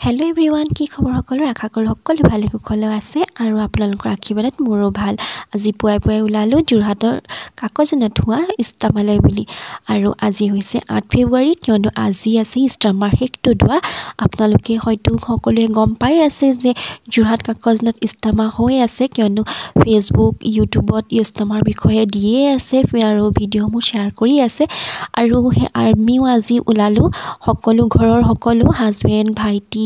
Hello everyone কি খবৰ সকলোৰে? আশা কৰোঁ সকলো ভালে কুশলে আছে। আৰু আপোনালোকৰ আশীৰ্বাদত মোৰো ভাল। আজি পুৱাই পুৱাই ওলালোঁ যোৰহাটৰ কাকজনত হোৱা ইষ্টামালয় বুলি। আৰু আজি হৈছে আঠ ফেব্ৰুৱাৰী কিয়নো আজি আছে ইষ্টামাৰ শেষটো দোৱা আপোনালোকে হয়তো সকলোৱে গম পাই আছে যে যোৰহাট কাকজনত ইষ্টামা হৈ আছে কিয়নো ফেচবুক ইউটিউবত ইষ্টামাৰ বিষয়ে দিয়ে আছে আৰু ভিডিঅ'সমূহ শ্বেয়াৰ কৰি আছে। আৰু সেই আমিও আজি ওলালোঁ। সকলো ঘৰৰ সকলো হাজবেণ্ড ভাইটি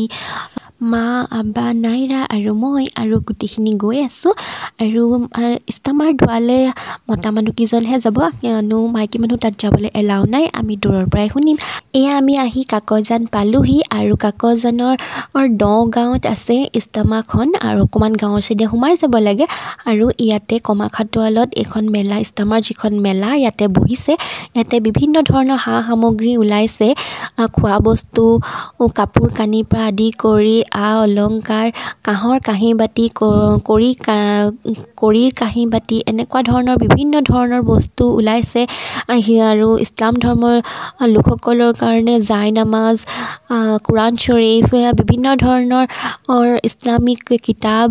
মা আব্বা নাইৰা আৰু মই আৰু গোটেইখিনি গৈ আছোঁ। আৰু ইষ্টামাৰ দোৱালে মতা মানুহকেইজনহে যাব। কিয়নো মাইকী মানুহ তাত যাবলৈ এলাও নাই। আমি দূৰৰ পৰাই শুনিম। এয়া আমি আহি কাকজান পালোঁহি আৰু কাকজানৰ দগাঁৱত আছে ইষ্টামাখন আৰু অকণমান গাঁৱৰ চাইডে সোমাই যাব লাগে। আৰু ইয়াতে কমাখাটোৱালত এইখন মেলা ইষ্টামাৰ যিখন মেলা ইয়াতে বহিছে। ইয়াতে বিভিন্ন ধৰণৰ সা সামগ্ৰী ওলাইছে খোৱা বস্তু কাপোৰ কানিৰ পৰা আদি কৰি আ অলংকাৰ কাঁহৰ কাঁহী বাতি কৰি কৰিৰ কাঁহী বাতি এনেকুৱা ধৰণৰ বিভিন্ন ধৰণৰ বস্তু ওলাইছে। আৰু ইছলাম ধৰ্মৰ লোকসকলৰ কাৰণে জাই নামাজ কোৰাণ শ্বৰীফ বিভিন্ন ধৰণৰ ইছলামিক কিতাপ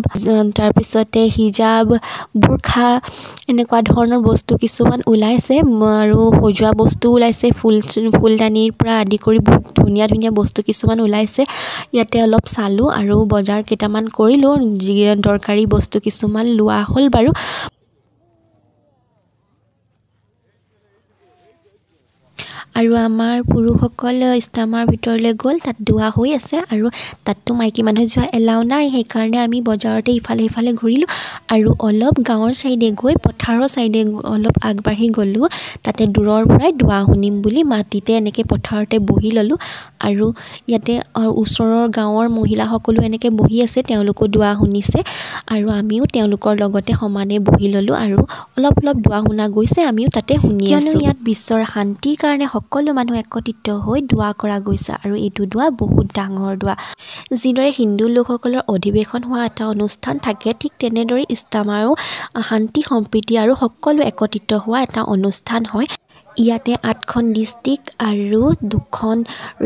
তাৰপিছতে হিজাব বুৰ্খা এনেকুৱা ধৰণৰ বস্তু কিছুমান ওলাইছে। আৰু সজোৱা বস্তু ওলাইছে ফুল ফুলদানিৰ পৰা আদি কৰি বহুত ধুনীয়া ধুনীয়া বস্তু কিছুমান ওলাইছে। ইয়াতে অলপ চালোঁ আৰু বজাৰ কেইটামান কৰিলোঁ। যি দৰকাৰী বস্তু কিছুমান লোৱা হ'ল বাৰু। আৰু আমাৰ পুৰুষসকল ইষ্টামাৰ ভিতৰলৈ গ'ল তাত দোৱা হৈ আছে আৰু তাততো মাইকী মানুহ যোৱা এলাও নাই। সেইকাৰণে আমি বজাৰতে ইফালে সিফালে ঘূৰিলোঁ আৰু অলপ গাঁৱৰ ছাইডে গৈ পথাৰৰ ছাইডে অলপ আগবাঢ়ি গ'লোঁ। তাতে দূৰৰ পৰাই দোৱা শুনিম বুলি মাটিতে এনেকৈ পথাৰতে বহি ল'লোঁ আৰু ইয়াতে ওচৰৰ গাঁৱৰ মহিলাসকলো এনেকৈ বহি আছে তেওঁলোকো দোৱা শুনিছে আৰু আমিও তেওঁলোকৰ লগতে সমানে বহি ল'লোঁ আৰু অলপ অলপ দোৱা শুনা গৈছে আমিও তাতে শুনি আছোঁ। ইয়াত বিশ্বৰ শান্তিৰ কাৰণে সকলো মানুহ একত্ৰিত হৈ দোৱা কৰা গৈছে আৰু এইটো দোৱা বহুত ডাঙৰ দোৱা। যিদৰে হিন্দু লোকসকলৰ অধিৱেশন হোৱা এটা অনুষ্ঠান থাকে ঠিক তেনেদৰে ইষ্টামাৰো শান্তি সম্প্ৰীতি আৰু সকলো একত্ৰিত হোৱা এটা অনুষ্ঠান হয়। ইয়াতে আঠখন ডিষ্ট্ৰিক্ট আৰু দুখন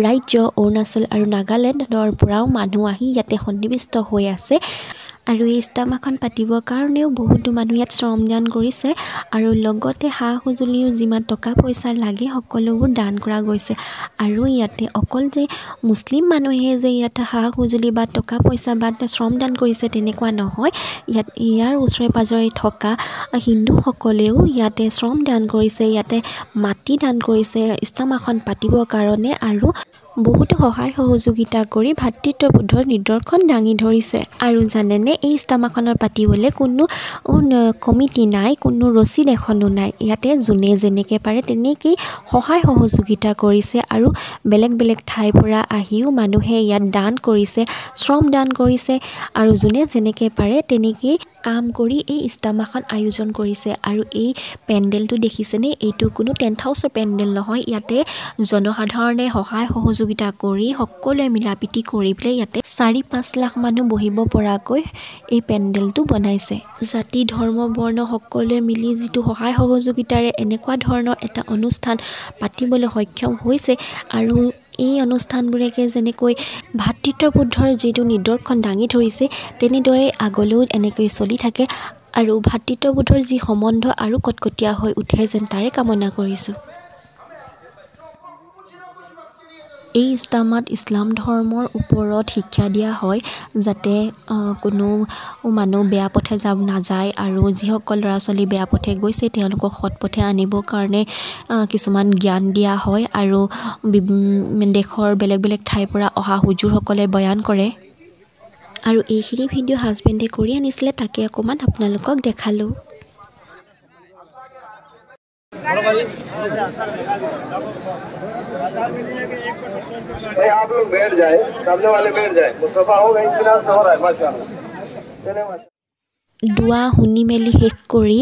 ৰাজ্য অৰুণাচল আৰু নাগালেণ্ডৰ পৰাও মানুহ আহি ইয়াতে সন্নিৱিষ্ট হৈ আছে। আৰু এই ইষ্টামাখন পাতিবৰ কাৰণেও বহুতো মানুহ ইয়াত শ্ৰমদান কৰিছে আৰু লগতে সা সঁজুলিও যিমান টকা পইচা লাগে সকলোবোৰ দান কৰা গৈছে। আৰু ইয়াতে অকল যে মুছলিম মানুহে যে ইয়াতে সা সঁজুলি বা টকা পইচা বা শ্ৰমদান কৰিছে তেনেকুৱা নহয় ইয়াত ইয়াৰ ওচৰে পাঁজৰে থকা হিন্দুসকলেও ইয়াতে শ্ৰমদান কৰিছে ইয়াতে মাটি দান কৰিছে ইষ্টামাখন পাতিবৰ কাৰণে আৰু বহুতো সহায় সহযোগিতা কৰি ভাতৃত্ববোধৰ নিদৰ্শন দাঙি ধৰিছে। আৰু জানেনে এই ইষ্টামাখনত পাতিবলৈ কোনো কমিটি নাই কোনো ৰচিদ এখনো নাই। ইয়াতে যোনে যেনেকৈ পাৰে তেনেকেই সহায় সহযোগিতা কৰিছে আৰু বেলেগ বেলেগ ঠাইৰ পৰা আহিও মানুহে ইয়াত দান কৰিছে শ্ৰম দান কৰিছে। আৰু যোনে যেনেকৈ পাৰে তেনেকেই কাম কৰি এই ইষ্টামাখন আয়োজন কৰিছে। আৰু এই পেণ্ডেলটো দেখিছেনে? এইটো কোনো টেণ্ট হাউচৰ পেণ্ডেল নহয়। ইয়াতে জনসাধাৰণে সহায় সহযোগিতা কৰি সকলোৱে মিলা প্ৰীতি কৰি পেলাই ইয়াতে চাৰি পাঁচ লাখ মানুহ বহিব পৰাকৈ এই পেণ্ডেলটো বনাইছে। জাতি ধৰ্ম বৰ্ণ সকলোৱে মিলি যিটো সহায় সহযোগিতাৰে এনেকুৱা ধৰণৰ এটা অনুষ্ঠান পাতিবলৈ সক্ষম হৈছে আৰু এই অনুষ্ঠানবোৰকে যেনেকৈ ভাতৃত্ববোধৰ যিটো নিদৰ্শন দাঙি ধৰিছে তেনেদৰে আগলৈও এনেকৈ চলি থাকে আৰু ভাতৃত্ববোধৰ যি সম্বন্ধ আৰু কটকটীয়া হৈ উঠে যেন তাৰে কামনা কৰিছোঁ। এই ইষ্টামাত ইছলাম ধৰ্মৰ ওপৰত শিক্ষা দিয়া হয় যাতে কোনো মানুহ বেয়া পথে যাব নাযায় আৰু যিসকল ল'ৰা ছোৱালী বেয়া পথে গৈছে তেওঁলোকক সৎ পথে আনিবৰ কাৰণে কিছুমান জ্ঞান দিয়া হয় আৰু দেশৰ বেলেগ বেলেগ ঠাইৰ পৰা অহা হুজুৰসকলে বয়ান কৰে। আৰু এইখিনি ভিডিঅ' হাজবেণ্ডে কৰি আনিছিলে তাকে অকণমান আপোনালোকক দেখালোঁ। भाई, आप लोग बैठ जाए, सामने वाले बैठ जाए। मुस्तफ़ा हो गए इतना हो रहा है माशा चले माशा দোৱা শুনি মেলি শেষ কৰি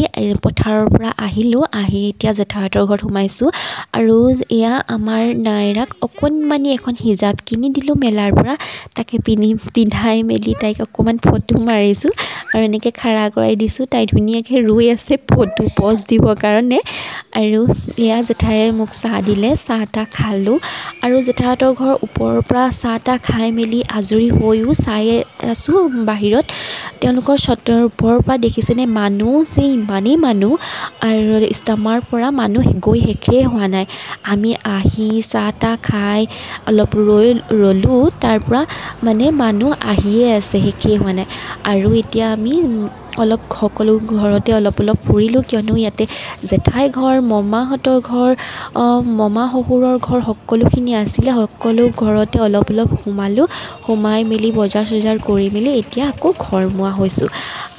পথাৰৰ পৰা আহিলোঁ আহি এতিয়া জেঠাহঁতৰ ঘৰত সোমাইছোঁ। আৰু এয়া আমাৰ নাইৰাক অকণমানি এখন হিজাপ কিনি দিলোঁ মেলাৰ পৰা। তাকে পিন্ধি পিন্ধাই মেলি তাইক অকণমান ফটো মাৰিছোঁ আৰু এনেকৈ খাৰা কৰাই দিছোঁ। তাই ধুনীয়াকৈ ৰৈ আছে ফটো পজ দিবৰ কাৰণে। আৰু এয়া জেঠায়ে মোক চাহ দিলে চাহ তাহ খালোঁ। আৰু জেঠাহঁতৰ ঘৰৰ ওপৰৰ পৰা চাহ তাহ খাই মেলি আজৰি হৈও চাই আছোঁ বাহিৰত। তেওঁলোকৰ চটৰ ওপৰৰ পৰা দেখিছেনে মানুহ যে ইমানেই মানুহ আৰু ষ্টামাৰ পৰা মানুহ গৈ শেষেই হোৱা নাই। আমি আহি চাহ তাহ খাই অলপ ৰৈ ৰ'লোঁ তাৰ পৰা মানে মানুহ আহিয়ে আছে শেষেই হোৱা নাই। আৰু এতিয়া আমি অলপ সকলো ঘৰতে অলপ অলপ ফুৰিলোঁ কিয়নো ইয়াতে জেঠাই ঘৰ মমাহঁতৰ ঘৰ মমা শহুৰৰ ঘৰ সকলোখিনি আছিলে। সকলো ঘৰতে অলপ অলপ সোমালোঁ সোমাই মেলি বজাৰ চজাৰ কৰি মেলি এতিয়া আকৌ ঘৰমুৱা হৈছোঁ।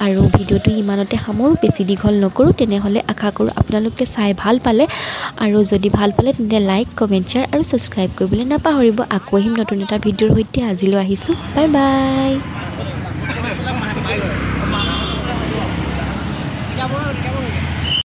আৰু ভিডিঅ'টো ইমানতে সামৰোঁ বেছি দীঘল নকৰোঁ তেনেহ'লে আশা কৰোঁ আপোনালোকে চাই ভাল পালে। আৰু যদি ভাল পালে তেন্তে লাইক কমেণ্ট শ্বেয়াৰ আৰু ছাবস্ক্ৰাইব কৰিবলৈ নাপাহৰিব। আকৌ আহিম নতুন এটা ভিডিঅ'ৰ সৈতে। আজিলৈ আহিছোঁ। Bye bye.